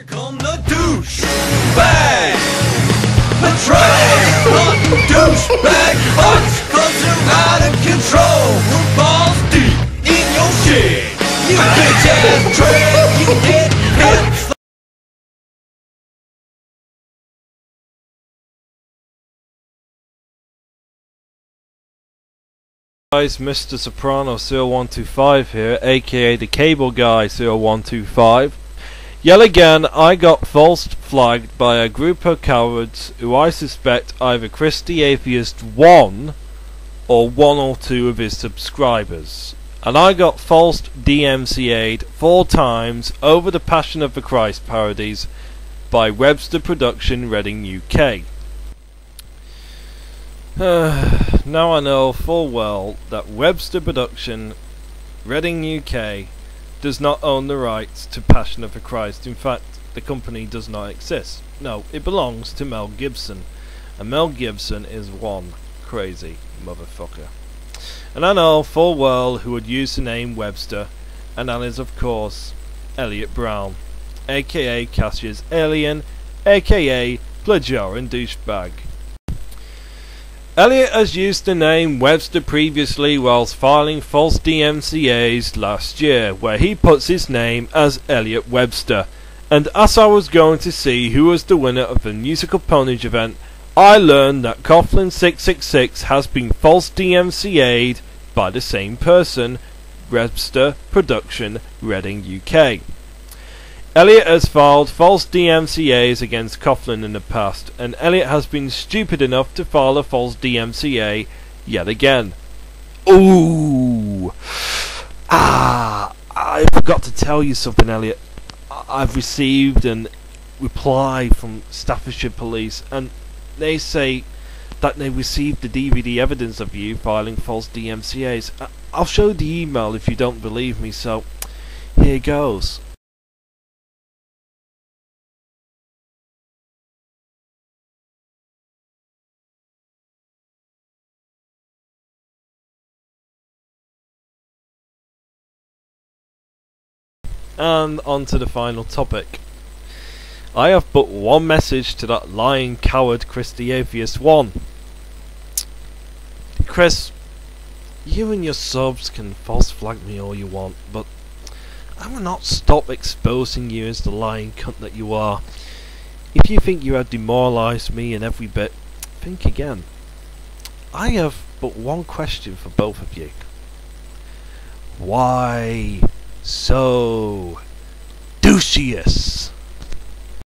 Here come the douche bag. Betrayed Hot douchebag Hearts clubs are out of control. We're deep in your shit. You bitch ass trick You get hit guys, Mr. Soprano 0125 here, aka the Cable Guy 0125. Yet again, I got false flagged by a group of cowards who I suspect either Chris the Atheist 1 or one or two of his subscribers. And I got false DMCA'd four times over the Passion of the Christ parodies by Webster Production Reading UK. now I know full well that Webster Production, Reading UK, does not own the rights to Passion of the Christ. In fact, the company does not exist. No, it belongs to Mel Gibson. And Mel Gibson is one crazy motherfucker. And I know full well who would use the name Webster, and that is of course Elliot Brown, aka Cassius Alien, aka Plagiarin Douchebag. Elliot has used the name Webster previously whilst filing false DMCAs last year, where he puts his name as Elliot Webster. And as I was going to see who was the winner of the musical ponage event, I learned that Coughlan 666 has been false DMCA'd by the same person, Webster Production, Reading UK. Elliot has filed false DMCAs against Coughlan in the past, and Elliot has been stupid enough to file a false DMCA yet again. Ooh! Ah! I forgot to tell you something, Elliot. I've received an reply from Staffordshire Police, and they say that they received the DVD evidence of you filing false DMCAs. I'll show the email if you don't believe me, so here goes. And on to the final topic. I have but one message to that lying coward Chris the Atheist 1. Chris, you and your subs can false flag me all you want, but I will not stop exposing you as the lying cunt that you are. If you think you have demoralised me in every bit, think again. I have but one question for both of you. Why so douchious?